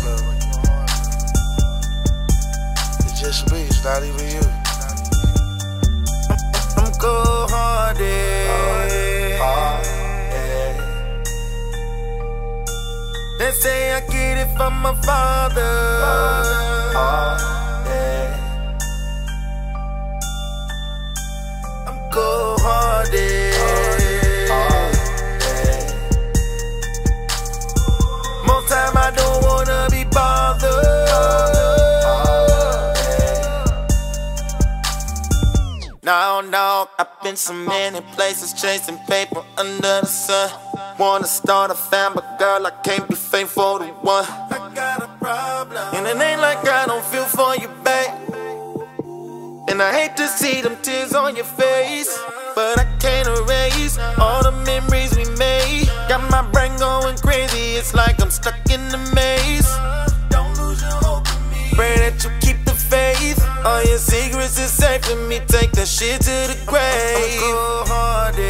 heart. It's just me, it's not even you. I'm cold hearted. Uh, uh, they say I get it from my father. I'm I've been so many places chasing paper under the sun. Wanna start a family, but girl, I can't be faithful to one. I got a problem, and it ain't like I don't feel for you, babe. And I hate to see them tears on your face, but I can't erase all the memories we made. Got my brain going crazy, it's like I'm stuck in the maze. Don't lose your hope in me. Pray that you keep the faith. All your secrets is safe with me. Take that shit to the grave. I'm hearted.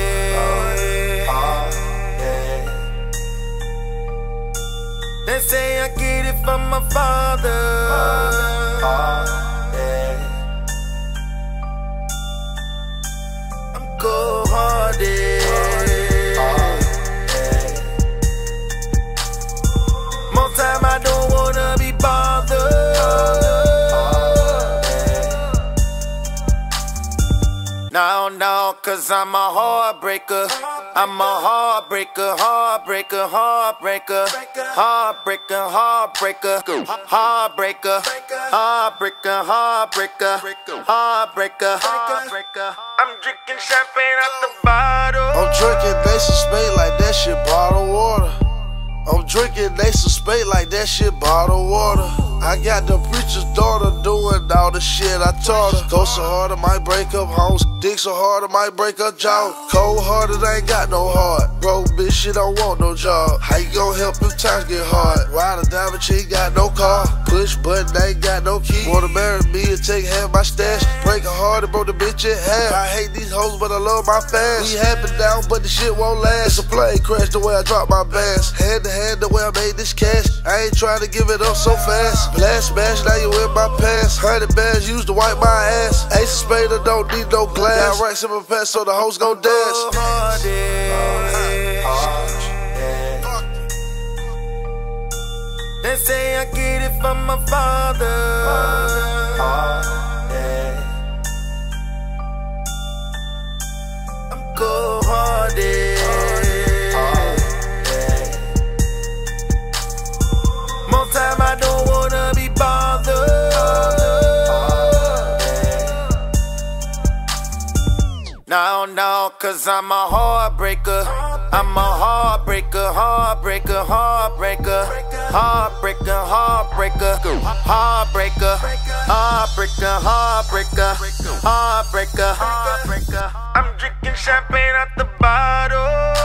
They say I get it from my father. I'm No, no, cause I'm a heartbreaker. I'm a heartbreaker, heartbreaker, heartbreaker, heartbreaker, heartbreaker, heartbreaker, heartbreaker, heartbreaker, heartbreaker, heartbreaker. I'm drinking champagne out the bottle. I'm drinking Ace of Spade like that shit bottled water. I'm drinking Ace of Spade like that shit bottled water. I got the preacher's daughter doing all the shit I taught her. Go so hard I might break up homes. Dick so hard I might break her jaw. Cold hearted, ain't got no heart. Bro, bitch, she don't want no job. How you gon' help if times get hard? Ride a diamond, she ain't got no car. Push button, I ain't got no key. Wanna marry me and take half my stash. Break her heart and broke the bitch in half. I hate these hoes, but I love my fans. We happen down, but the shit won't last. It's a plane crash the way I drop my bass. Hand to hand the way I made this cash. I ain't trying to give it up so fast. Blast smash, now you in my pants. Hundred bands used to wipe my ass. Ace of Spade, I don't need no glass. Got racks in my pants, so the hoes gon' dance. They I'm time I don't wanna be bothered. Cause I'm a heartbreaker. I'm a heartbreaker, heartbreaker, heartbreaker, heartbreaker, heartbreaker, heartbreaker, heartbreaker, heartbreaker, heartbreaker, heartbreaker. I'm drinking champagne out the bottle.